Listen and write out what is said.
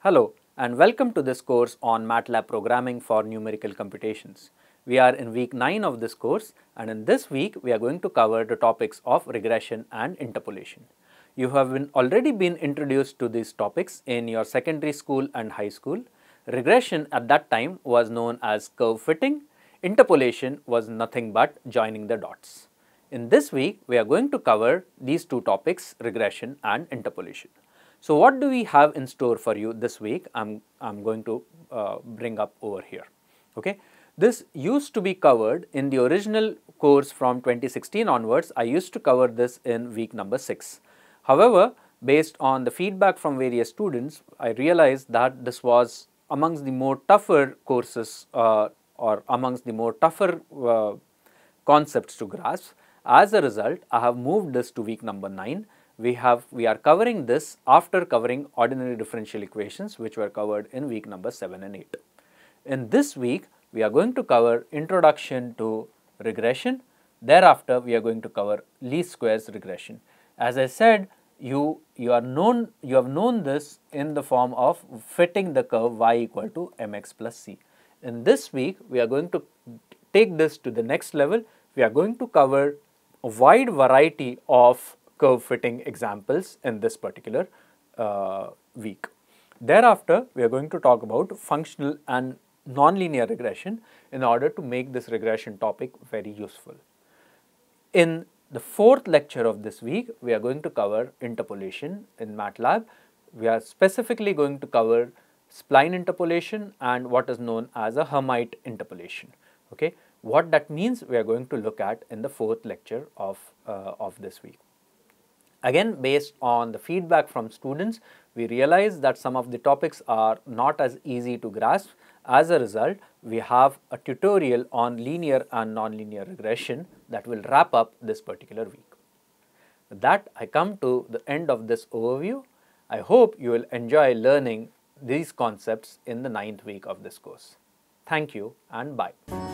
Hello and welcome to this course on MATLAB programming for numerical computations. We are in week 9 of this course and in this week we are going to cover the topics of regression and interpolation. You have been already been introduced to these topics in your secondary school and high school. Regression at that time was known as curve fitting, interpolation was nothing but joining the dots. In this week we are going to cover these two topics regression and interpolation. So, what do we have in store for you this week? I'm, I'm going to uh, bring up over here. Okay. This used to be covered in the original course from 2016 onwards. I used to cover this in week number 6. However, based on the feedback from various students, I realized that this was amongst the more tougher courses uh, or amongst the more tougher uh, concepts to grasp. As a result, I have moved this to week number 9 we have we are covering this after covering ordinary differential equations which were covered in week number 7 and 8. In this week we are going to cover introduction to regression thereafter we are going to cover least squares regression. As I said you you are known you have known this in the form of fitting the curve y equal to mx plus c. In this week we are going to take this to the next level we are going to cover a wide variety of curve fitting examples in this particular uh, week. Thereafter, we are going to talk about functional and nonlinear regression in order to make this regression topic very useful. In the fourth lecture of this week, we are going to cover interpolation in MATLAB. We are specifically going to cover spline interpolation and what is known as a Hermite interpolation. Okay, what that means we are going to look at in the fourth lecture of, uh, of this week. Again based on the feedback from students, we realize that some of the topics are not as easy to grasp. As a result, we have a tutorial on linear and nonlinear regression that will wrap up this particular week. With that, I come to the end of this overview. I hope you will enjoy learning these concepts in the ninth week of this course. Thank you and bye.